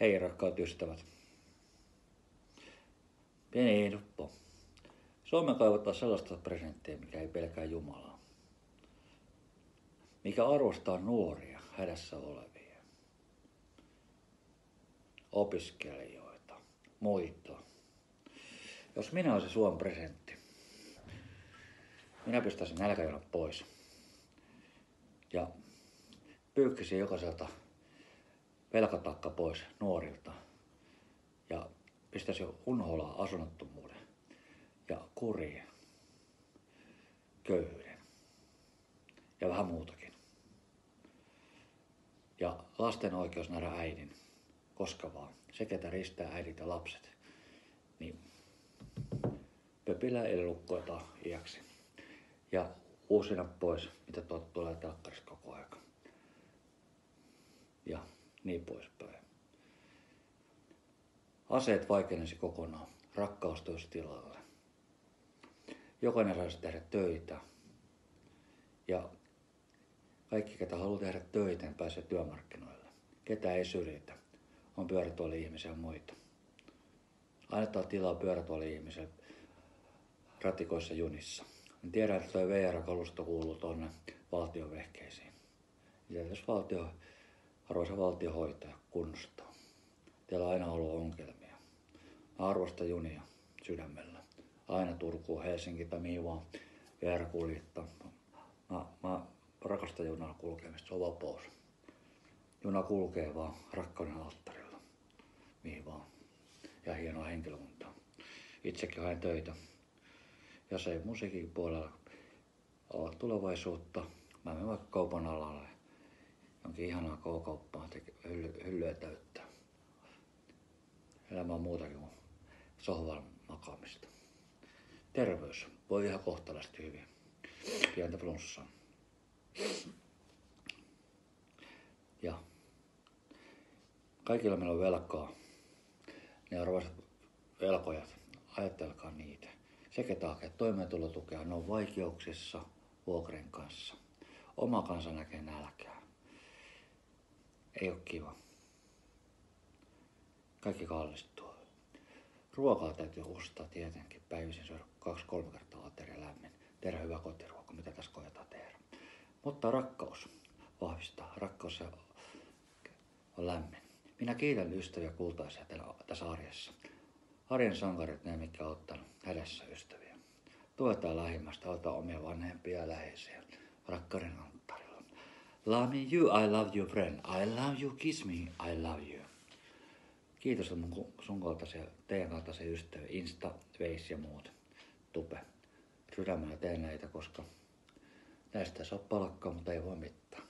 Hei rakkaat ystävät. Pieni nuppo. Suomen kaivattaa sellaista presenttiä, mikä ei pelkää Jumalaa. Mikä arvostaa nuoria, hädässä olevia. Opiskelijoita, muita. Jos minä olisin Suomen presentti, minä pistäisin nälkäjonot pois. Ja pyykkisin jokaiselta velkatakka pois nuorilta ja pistäisi unholaa asunnottomuuden ja kuriin, köyhyyden ja vähän muutakin. Ja lasten oikeus nähdä äidin, koska vaan, se ketä ristää äidit ja lapset, niin pöpillä ei lukkoita iäksi. Ja uusina pois, mitä tuot tulee telkkarista koko aika. Ja niin poispäin. Aseet vaikenisi kokonaan. Rakkaus tilalle. Jokainen saisi tehdä töitä. Ja kaikki, ketä haluaa tehdä töitä, niin pääsee työmarkkinoille. Ketä ei syrjitä. On pyörätuoli-ihmisiä ja muita. Annetaan tilaa pyörätuoli-ihmisille ratikoissa junissa. En tiedä, että tuo VR-kalusto kuuluu tuonne valtion vehkeisiin. Ja jos valtio Arvoisa valtiohoitaja, kunnostaa. Teillä on aina ollut ongelmia. Mä arvostan junia sydämellä. Aina Turku, Helsinki tai mihin vaan VR kuljettaa. Mä, mä rakastan junaa kulkemista, se on vapaus. Juna kulkee vaan rakkauden alttarilla. Mihin vaan. Ja hienoa henkilökuntaa. Itsekin haen töitä. Ja se musiikin puolella olla tulevaisuutta. Mä menen vaikka kaupan alalle onkin ihanaa K-kauppaa hylly, hyllyä täyttää. Elämä on muutakin kuin sohvan makaamista. Terveys voi ihan kohtalaisesti hyvin. Pientä flunssaa. Ja kaikilla meillä on velkaa. Ne arvoiset velkojat, ajattelkaa niitä. Se, ketä hakee toimeentulotukea, ne on vaikeuksissa vuokren kanssa. Oma kansa näkee nälkää ei ole kiva. Kaikki kallistuu. Ruokaa täytyy ostaa tietenkin. Päivisin syödä kaksi-kolme kertaa ateria lämmin. Tehdä hyvä kotiruoka, mitä tässä koetaan tehdä. Mutta rakkaus vahvistaa. Rakkaus on lämmin. Minä kiitän ystäviä kultaisia tässä arjessa. Arjen sankarit, ne mitkä on ottanut hädässä ystäviä. Tuetaan lähimmästä, ota omia vanhempia ja läheisiä. Rakkauden Love me you, I love you friend. I love you, kiss me, I love you. Kiitos mun sun kaltaisia, teidän kaltaisia ystäviä, Insta, Face ja muut. Tupe. Sydämellä teen näitä, koska näistä saa palkkaa, mutta ei voi mitään.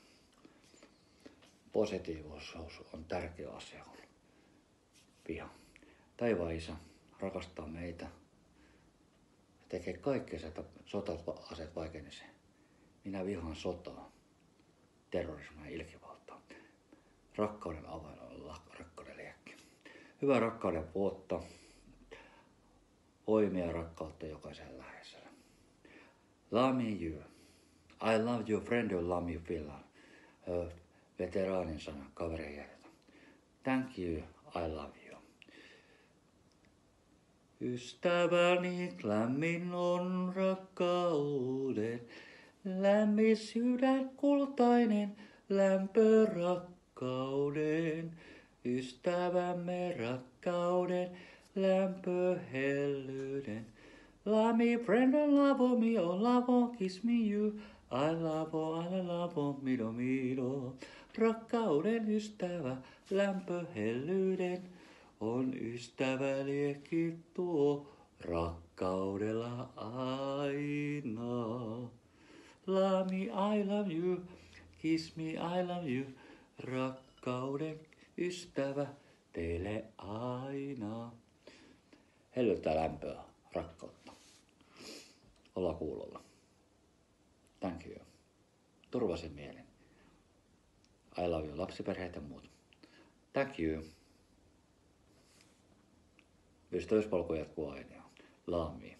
Positiivisuus on tärkeä asia, viha. Taivaan isä rakastaa meitä. Tekee kaikkea, että sota-aseet vaikenisee. Minä vihaan sotaa terrorismia ja ilkivaltaa. Rakkauden avain on rakkauden liekki. Hyvää rakkauden vuotta, voimia rakkautta jokaiselle läheiselle. Love me you. I love you, friend you love me Finland. Veteraanin sana, kaverin järjetä. Thank you, I love you. Ystäväni lämmin on rakkauden Lämmin sydän kultainen, lämpö rakkauden, ystävämme rakkauden, lämpö hellyyden. Me, and love me, oh love, kiss me you. I love, I love, mido, mido. Rakkauden ystävä, lämpö hellyyden, on ystävä liekki tuo rakkaudella aina. Love me, I love you. Kiss me, I love you. Rakkauden ystävä teille aina. Hellyttää lämpöä, rakkautta. Olla kuulolla. Thank you. Turvasin mielin. I love you, lapsiperheet ja muut. Thank you. Ystävyyspolku jatkuu aina. Love me.